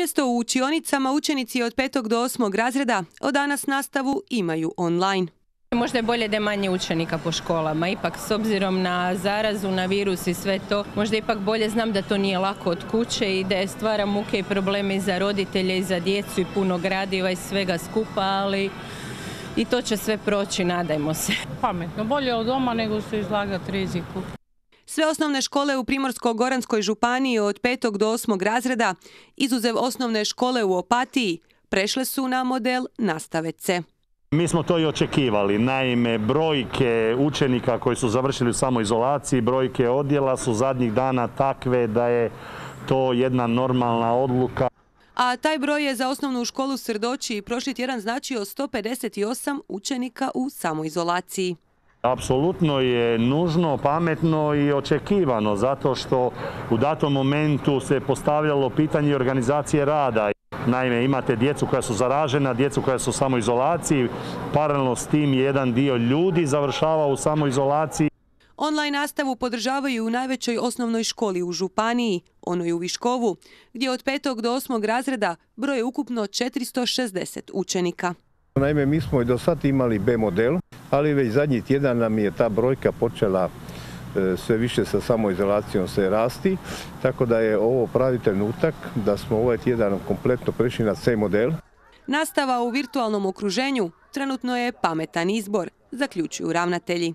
Umjesto u učionicama učenici od 5. do 8. razreda od danas nastavu imaju online. Možda je bolje da je manje učenika po školama, ipak s obzirom na zarazu, na virus i sve to, možda ipak bolje znam da to nije lako od kuće i da je stvara muke i probleme i za roditelje i za djecu i puno gradiva i svega skupa, ali i to će sve proći, nadajmo se. Pametno, bolje od doma nego se izlagati riziku. Sve osnovne škole u Primorsko-Goranskoj županiji od 5. do 8. razreda, izuzev osnovne škole u Opatiji, prešle su na model nastave C. Mi smo to i očekivali. Naime, brojke učenika koji su završili u samoizolaciji, brojke odjela su zadnjih dana takve da je to jedna normalna odluka. A taj broj je za osnovnu školu Srdoći prošli tjedan značio 158 učenika u samoizolaciji. Apsolutno je nužno, pametno i očekivano zato što u datom momentu se postavljalo pitanje organizacije rada. Naime, imate djecu koja su zaražena, djecu koja su u samoizolaciji, paralelno s tim jedan dio ljudi završava u samoizolaciji. Online nastavu podržavaju u najvećoj osnovnoj školi u Županiji, onoj u Viškovu, gdje od 5. do 8. razreda broje ukupno 460 učenika. Naime, mi smo i do sad imali B model, ali već zadnji tjedan nam je ta brojka počela e, sve više sa samoizolacijom se rasti, tako da je ovo pravi trenutak da smo ovaj tjedan kompletno prešli na C model. Nastava u virtualnom okruženju trenutno je pametan izbor, zaključuju ravnatelji.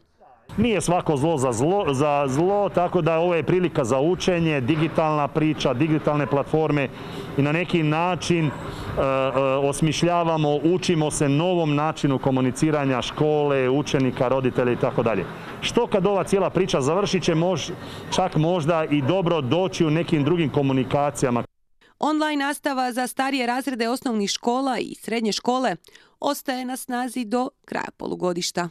Nije svako zlo za zlo, za zlo, tako da ovo je prilika za učenje, digitalna priča, digitalne platforme i na neki način e, e, osmišljavamo, učimo se novom načinu komuniciranja škole, učenika, roditelja i tako dalje. Što kad ova cijela priča završi će mož, čak možda i dobro doći u nekim drugim komunikacijama. Online nastava za starije razrede osnovnih škola i srednje škole ostaje na snazi do kraja polugodišta.